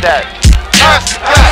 that.